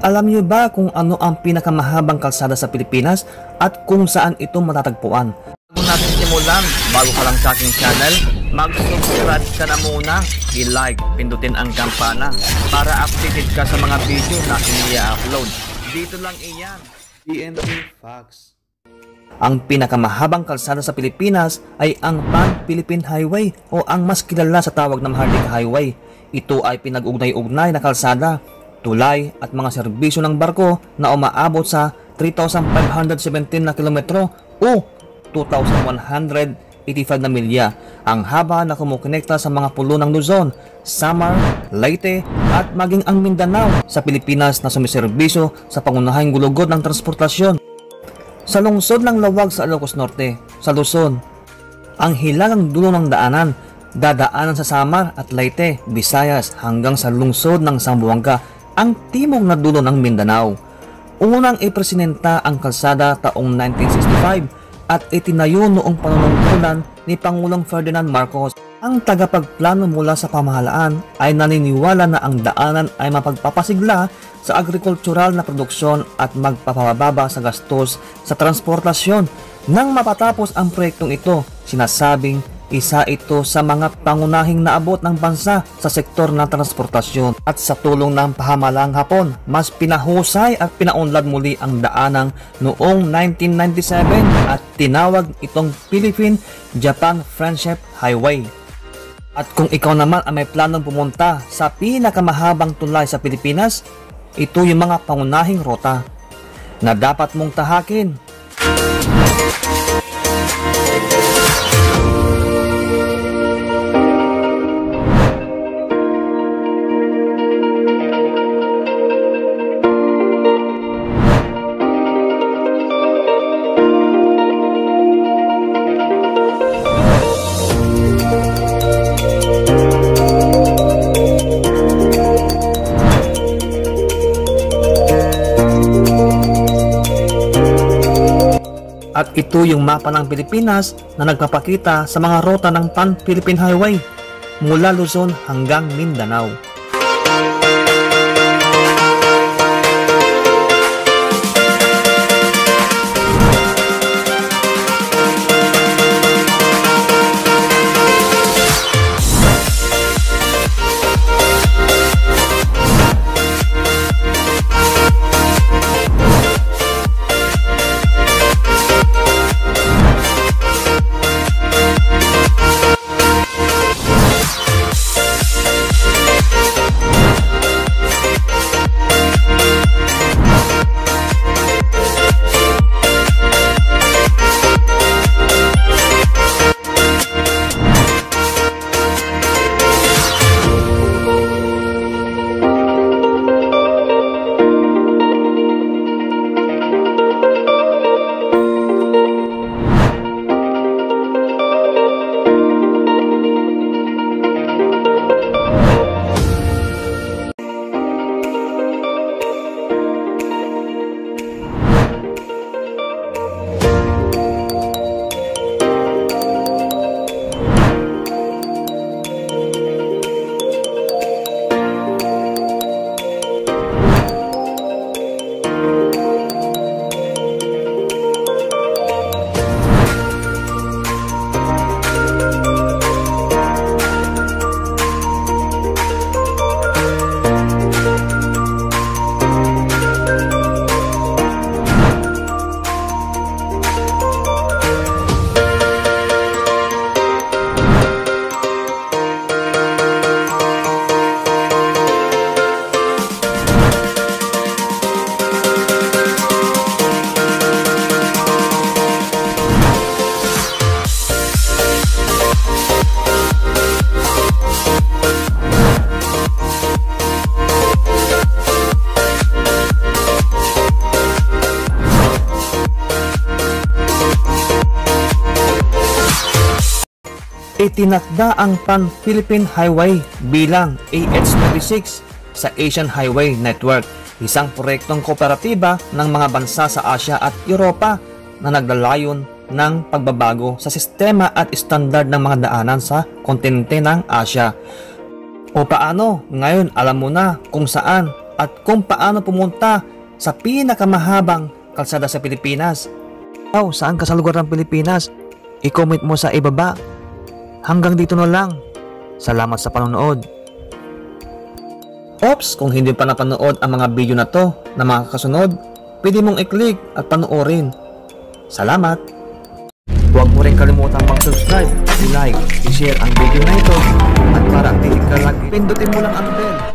Alam niyo ba kung ano ang pinakamahabang kalsada sa Pilipinas at kung saan ito matatagpuan? Bago natin simulan, bago ka lang sa aking channel, mag-subscribe ka na muna, i-like, pindutin ang kampana para updated ka sa mga video na i-upload. Dito lang iyan. PNP Facts. Ang pinakamahabang kalsada sa Pilipinas ay ang Pan-Philippine Highway o ang mas kilala sa tawag na Maharlika Highway. Ito ay pinag-ugnay-ugnay na kalsada, tulay at mga serbisyo ng barko na umaabot sa 3,517 na kilometro o 2,185 na milya. Ang haba na kumukonekta sa mga pulo ng Luzon, Samar, Leyte at maging ang Mindanao sa Pilipinas na sumiserbisyo sa pangunahing gulugod ng transportasyon. Sa lungsod ng Lawag sa Ilocos Norte, sa Luzon, ang hilagang dulo ng daanan dadaanan sa Samar at Leyte, Visayas hanggang sa lungsod ng Zamboanga, ang timog na dulo ng Mindanao. Unang ipresinenta ang kalsada taong 1965 at itinayo noong panunungkulan ni Pangulong Ferdinand Marcos. Ang tagapagplano mula sa pamahalaan ay naniniwala na ang daanan ay mapagpapasigla sa agrikultural na produksyon at magpapababa sa gastos sa transportasyon. Nang mapatapos ang proyektong ito, sinasabing isa ito sa mga pangunahing naabot ng bansa sa sektor ng transportasyon at sa tulong ng pahamalang Hapon, mas pinahusay at pinaunlad muli ang daanang noong 1997 at tinawag itong Philippine-Japan Friendship Highway. At kung ikaw naman ay may planong pumunta sa pinakamahabang tulay sa Pilipinas, ito yung mga pangunahing rota na dapat mong tahakin At ito yung mapa ng Pilipinas na nagpapakita sa mga rota ng Pan-Philippine Highway mula Luzon hanggang Mindanao. Itinakda ang Pan-Philippine Highway bilang AH-26 sa Asian Highway Network, isang proyektong kooperatiba ng mga bansa sa Asia at Europa na naglalayon ng pagbabago sa sistema at standard ng mga daanan sa kontinente ng Asia. O paano, ngayon alam mo na kung saan at kung paano pumunta sa pinakamahabang kalsada sa Pilipinas. Ikaw, saan ka ng Pilipinas? I-comment mo sa ibaba. Hanggang dito na lang. Salamat sa panonood. Ops, kung hindi pa napanood ang mga video na to na mga kasunod, pwede mong i-click at panoorin. Salamat! Huwag mo rin kalimutang mag-subscribe, i-like, i-share ang video na ito at para active ka lagi. Pindutin mo lang ang bell